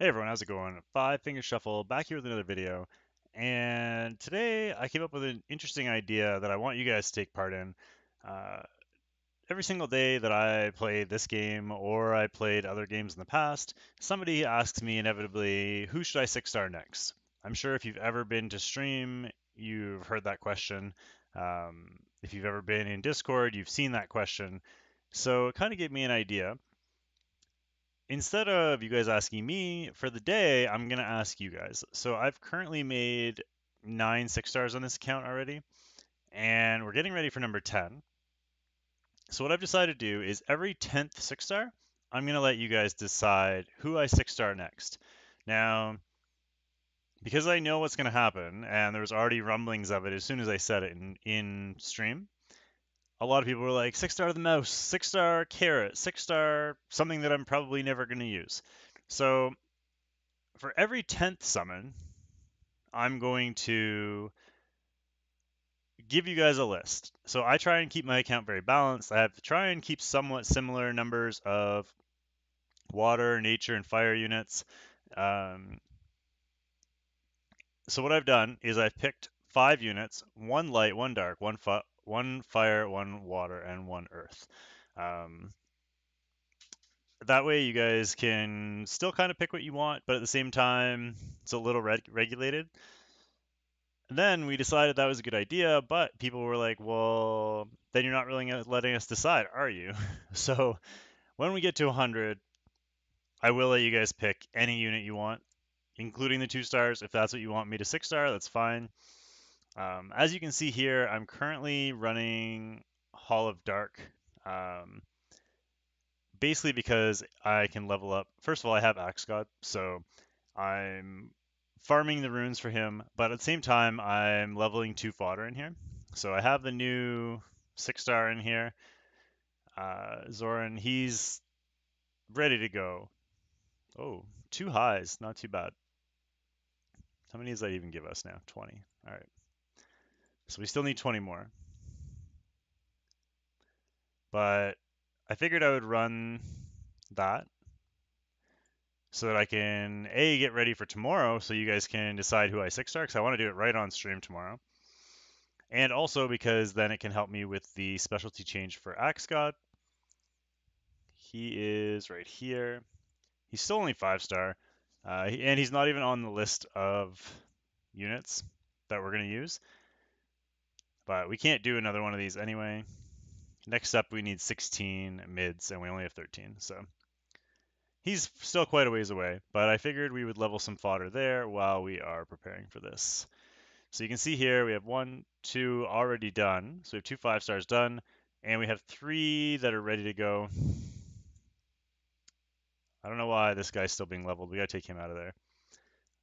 Hey everyone, how's it going? Five Finger Shuffle back here with another video. And today I came up with an interesting idea that I want you guys to take part in. Uh, every single day that I play this game or I played other games in the past, somebody asks me inevitably, who should I six star next? I'm sure if you've ever been to stream, you've heard that question. Um, if you've ever been in Discord, you've seen that question. So it kind of gave me an idea instead of you guys asking me for the day, I'm going to ask you guys. So I've currently made nine six stars on this account already, and we're getting ready for number 10. So what I've decided to do is every 10th six star, I'm going to let you guys decide who I six star next. Now, because I know what's going to happen, and there was already rumblings of it as soon as I said it in, in stream, a lot of people were like six star the mouse, six star carrot, six star something that I'm probably never going to use. So for every 10th summon, I'm going to give you guys a list. So I try and keep my account very balanced. I have to try and keep somewhat similar numbers of water, nature, and fire units. Um, so what I've done is I've picked five units, one light, one dark, one one fire, one water, and one earth. Um, that way you guys can still kind of pick what you want, but at the same time, it's a little reg- regulated. And then we decided that was a good idea, but people were like, well, then you're not really letting us decide, are you? so when we get to 100, I will let you guys pick any unit you want, including the two stars. If that's what you want me to six star, that's fine. Um, as you can see here, I'm currently running Hall of Dark. Um, basically because I can level up. First of all, I have Axe God, so I'm farming the runes for him, but at the same time, I'm leveling two fodder in here. So I have the new six star in here. Uh, Zoran, he's ready to go. Oh, two highs, not too bad. How many does that even give us now? 20. All right. So we still need 20 more. But I figured I would run that so that I can A, get ready for tomorrow so you guys can decide who I six star because I want to do it right on stream tomorrow. And also because then it can help me with the specialty change for Axe God. He is right here. He's still only five star. Uh, and he's not even on the list of units that we're going to use. But we can't do another one of these anyway. Next up, we need 16 mids, and we only have 13. So he's still quite a ways away, but I figured we would level some fodder there while we are preparing for this. So you can see here we have one, two already done. So we have two five stars done, and we have three that are ready to go. I don't know why this guy's still being leveled. We gotta take him out of there.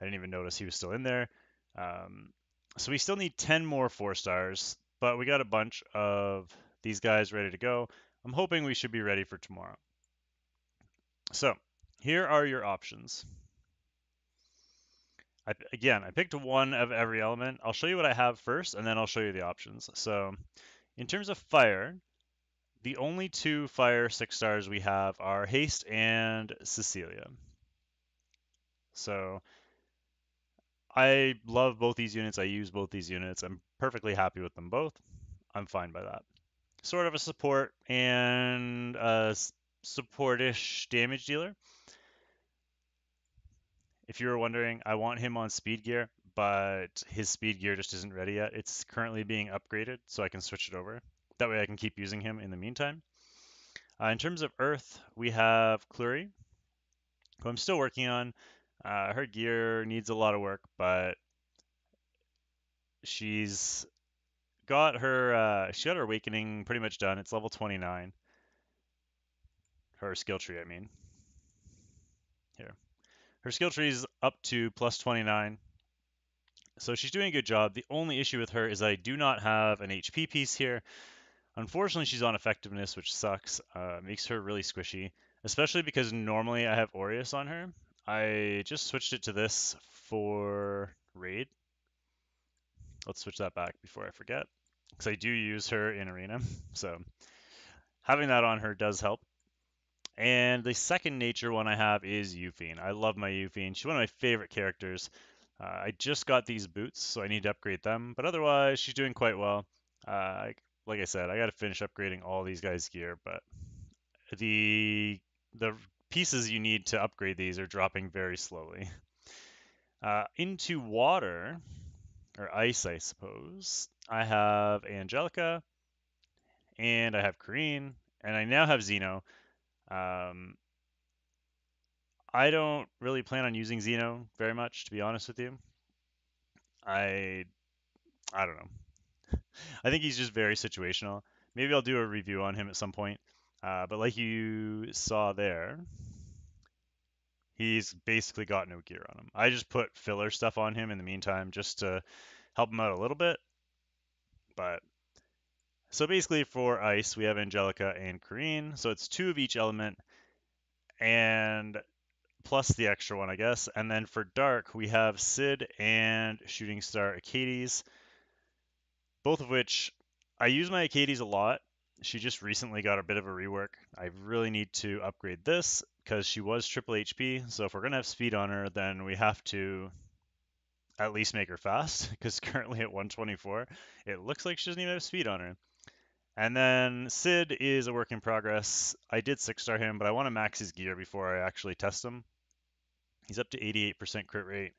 I didn't even notice he was still in there. Um, so we still need 10 more four stars, but we got a bunch of these guys ready to go. I'm hoping we should be ready for tomorrow. So here are your options. I, again, I picked one of every element. I'll show you what I have first, and then I'll show you the options. So in terms of fire, the only two fire six stars we have are Haste and Cecilia. So I love both these units. I use both these units. I'm perfectly happy with them both. I'm fine by that. Sort of a support and a supportish damage dealer. If you were wondering, I want him on speed gear, but his speed gear just isn't ready yet. It's currently being upgraded, so I can switch it over. That way I can keep using him in the meantime. Uh, in terms of Earth, we have Clury, who I'm still working on. Uh, her gear needs a lot of work, but she's got her uh, she got her awakening pretty much done. It's level 29. Her skill tree, I mean. Here. Her skill tree is up to plus 29. So she's doing a good job. The only issue with her is I do not have an HP piece here. Unfortunately, she's on effectiveness, which sucks. Uh, makes her really squishy, especially because normally I have Aurius on her, I just switched it to this for raid. Let's switch that back before I forget, because I do use her in arena. So having that on her does help. And the second nature one I have is Yufine. I love my Yufine. She's one of my favorite characters. Uh, I just got these boots, so I need to upgrade them. But otherwise, she's doing quite well. Uh, like I said, I got to finish upgrading all these guys' gear, but the the pieces you need to upgrade these are dropping very slowly. Uh, into water, or ice, I suppose, I have Angelica, and I have Karin, and I now have Zeno. Um, I don't really plan on using Zeno very much, to be honest with you. I I don't know. I think he's just very situational. Maybe I'll do a review on him at some point. Uh, but like you saw there, he's basically got no gear on him. I just put filler stuff on him in the meantime just to help him out a little bit. But so basically for ice, we have Angelica and Karin. So it's two of each element and plus the extra one, I guess. And then for dark, we have Cidd and Shooting Star Achates, both of which I use my Achates a lot. She just recently got a bit of a rework. I really need to upgrade this because she was triple HP. So if we're going to have speed on her, then we have to at least make her fast because currently at 124, it looks like she doesn't even have speed on her. And then Cidd is a work in progress. I did six star him, but I want to max his gear before I actually test him. He's up to 88% crit rate.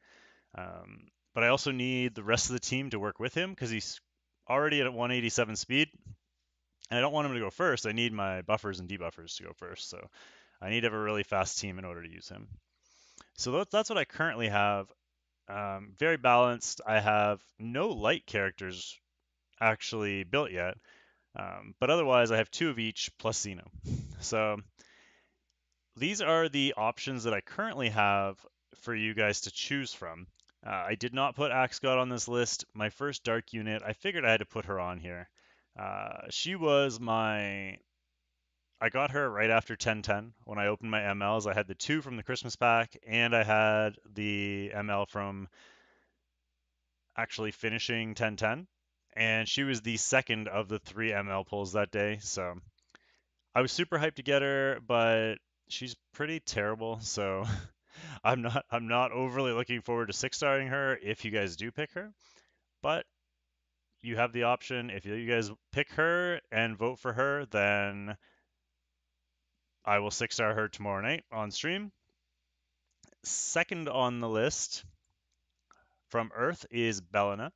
Um, but I also need the rest of the team to work with him because he's already at 187 speed. And I don't want him to go first. I need my buffers and debuffers to go first. So I need to have a really fast team in order to use him. So that's what I currently have. Um, very balanced. I have no light characters actually built yet. Um, but otherwise, I have two of each plus Zeno. So these are the options that I currently have for you guys to choose from. Uh, I did not put Axe God on this list. My first Dark unit, I figured I had to put her on here. Uh, she was my. I got her right after 1010 when I opened my MLs. I had the two from the Christmas pack, and I had the ML from actually finishing 1010. And she was the second of the three ML pulls that day. So I was super hyped to get her, but she's pretty terrible. So I'm not I'm not overly looking forward to six starring her if you guys do pick her. But you have the option. If you guys pick her and vote for her, then I will six star her tomorrow night on stream. Second on the list from Earth is Bellona.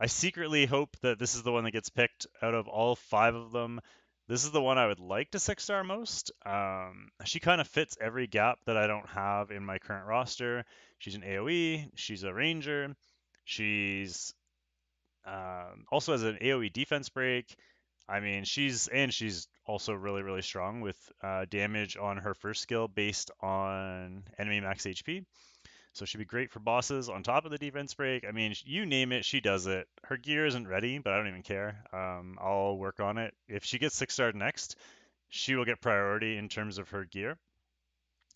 I secretly hope that this is the one that gets picked out of all five of them. This is the one I would like to six star most. Um, she kind of fits every gap that I don't have in my current roster. She's an AoE, she's a ranger, she's um, also has an AoE defense break. I mean, she's and she's also really really strong with uh, damage on her first skill based on enemy max HP. So she'd be great for bosses on top of the defense break. I mean, you name it, she does it. Her gear isn't ready, but I don't even care. Um, I'll work on it. If she gets six star next, she will get priority in terms of her gear.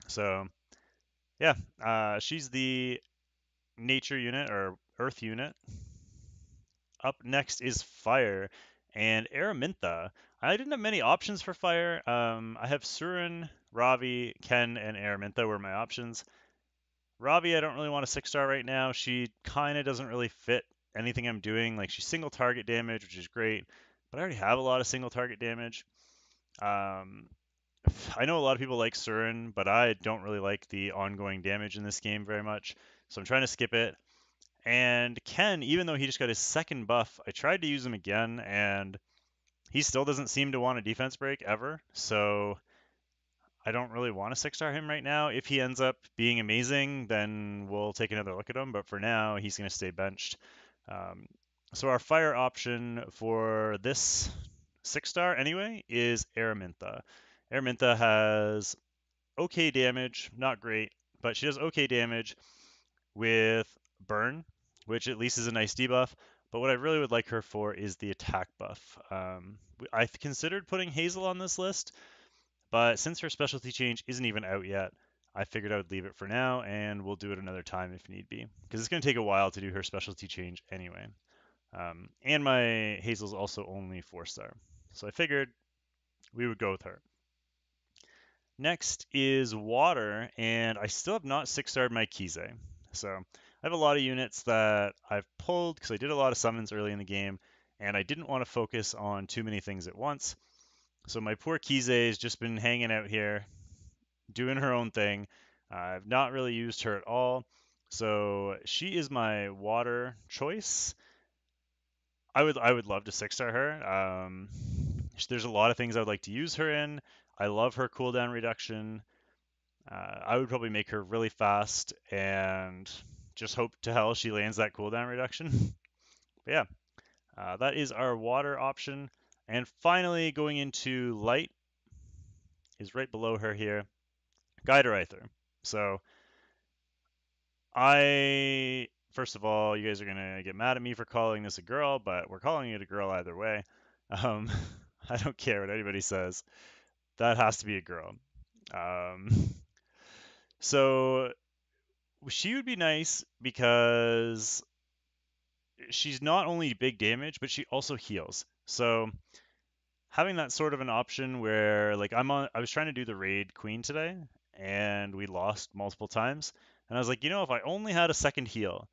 So, yeah, uh, she's the nature unit or earth unit. Up next is fire and Araminta. I didn't have many options for fire. Um, I have Surin, Ravi, Ken, and Araminta were my options. Ravi, I don't really want a six star right now. She kind of doesn't really fit anything I'm doing. Like she's single target damage, which is great, but I already have a lot of single target damage. Um, I know a lot of people like Surin, but I don't really like the ongoing damage in this game very much, so I'm trying to skip it. And Ken, even though he just got his second buff, I tried to use him again, and he still doesn't seem to want a defense break ever. So I don't really want to six star him right now. If he ends up being amazing, then we'll take another look at him. But for now, he's going to stay benched. Um, so our fire option for this six star anyway is Araminta. Araminta has okay damage, not great, but she does okay damage with burn, which at least is a nice debuff. But what I really would like her for is the attack buff. Um, I considered putting Hazel on this list, but since her specialty change isn't even out yet, I figured I would leave it for now and we'll do it another time if need be. Because it's going to take a while to do her specialty change anyway. Um, and my Hazel's also only 4 star. So I figured we would go with her. Next is water, and I still have not six starred my Kise. So I have a lot of units that I've pulled because I did a lot of summons early in the game, and I didn't want to focus on too many things at once. So my poor Kise has just been hanging out here, doing her own thing. I've not really used her at all. So she is my water choice. I would I would love to six star her. Um, there's a lot of things I would like to use her in. I love her cooldown reduction. Uh, I would probably make her really fast and just hope to hell she lands that cooldown reduction. but yeah, uh, that is our water option. And finally, going into light is right below her here, Guider Aither. So I, first of all, you guys are going to get mad at me for calling this a girl, but we're calling it a girl either way. Um, I don't care what anybody says. That has to be a girl. Um, so she would be nice because she's not only big damage, but she also heals. So having that sort of an option where like I'm on I was trying to do the raid queen today and we lost multiple times. And I was like, you know, if I only had a second heal,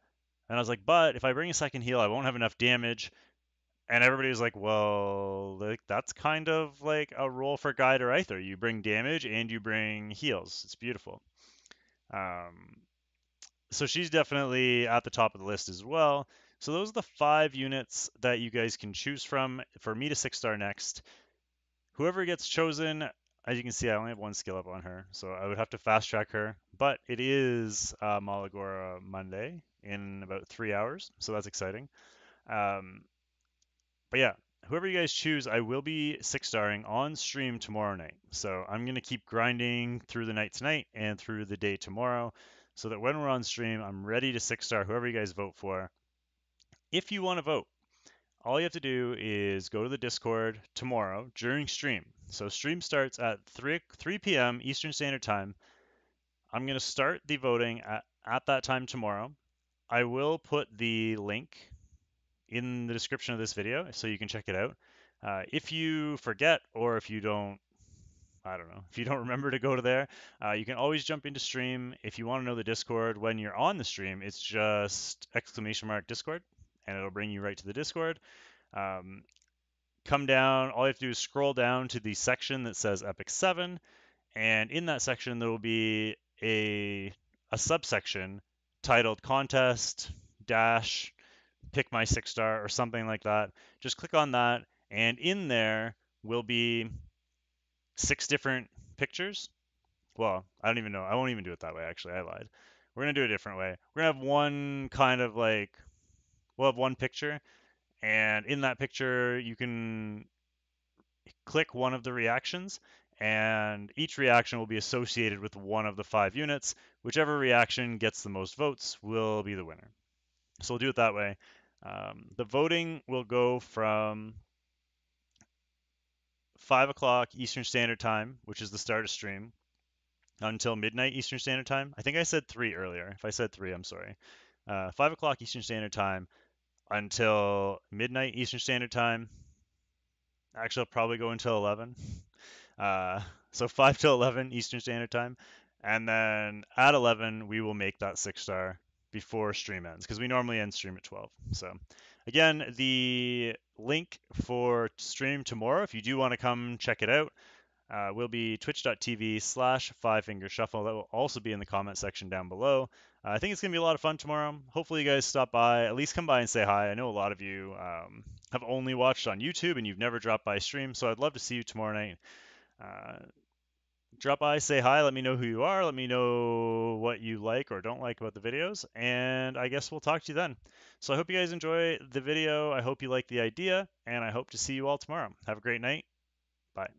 and I was like, but if I bring a second heal, I won't have enough damage. And everybody was like, well, like that's kind of like a role for Guider Aither. You bring damage and you bring heals. It's beautiful. Um, so she's definitely at the top of the list as well. So those are the five units that you guys can choose from for me to six star next. Whoever gets chosen, as you can see, I only have one skill up on her, so I would have to fast track her. But it is uh, Molagora Monday in about three hours, so that's exciting. Um, but yeah, whoever you guys choose, I will be six starring on stream tomorrow night. So I'm gonna keep grinding through the night tonight and through the day tomorrow, so that when we're on stream, I'm ready to six star whoever you guys vote for. If you want to vote, all you have to do is go to the Discord tomorrow during stream. So stream starts at 3, 3 p.m. Eastern Standard Time. I'm going to start the voting at, at that time tomorrow. I will put the link in the description of this video so you can check it out. Uh, if you forget or if you don't, I don't know, if you don't remember to go to there, uh, you can always jump into stream. If you want to know the Discord when you're on the stream, it's just exclamation mark Discord and it'll bring you right to the Discord. Um, come down, all you have to do is scroll down to the section that says Epic 7, and in that section there will be a, a subsection titled Contest Dash Pick My Six Star or something like that. Just click on that, and in there will be six different pictures. Well, I don't even know. I won't even do it that way, actually. I lied. We're going to do it a different way. We're to have one kind of like we'll have one picture, and in that picture you can click one of the reactions, and each reaction will be associated with one of the five units. Whichever reaction gets the most votes will be the winner. So we'll do it that way. Um, the voting will go from 5 o'clock Eastern Standard Time, which is the start of stream, until midnight Eastern Standard Time. I think I said 3 earlier. If I said 3, I'm sorry. Uh, 5 o'clock Eastern Standard Time until midnight Eastern Standard Time. Actually, I'll probably go until 11. Uh, so 5 to 11 Eastern Standard Time. And then at 11, we will make that six star before stream ends because we normally end stream at 12. So, again, the link for stream tomorrow, if you do want to come check it out, uh, will be twitch.tv slash five finger shuffle. That will also be in the comment section down below. Uh, I think it's going to be a lot of fun tomorrow. Hopefully, you guys stop by, at least come by and say hi. I know a lot of you um, have only watched on YouTube and you've never dropped by stream, so I'd love to see you tomorrow night. Uh, drop by, say hi, let me know who you are, let me know what you like or don't like about the videos, and I guess we'll talk to you then. So I hope you guys enjoy the video. I hope you like the idea, and I hope to see you all tomorrow. Have a great night. Bye.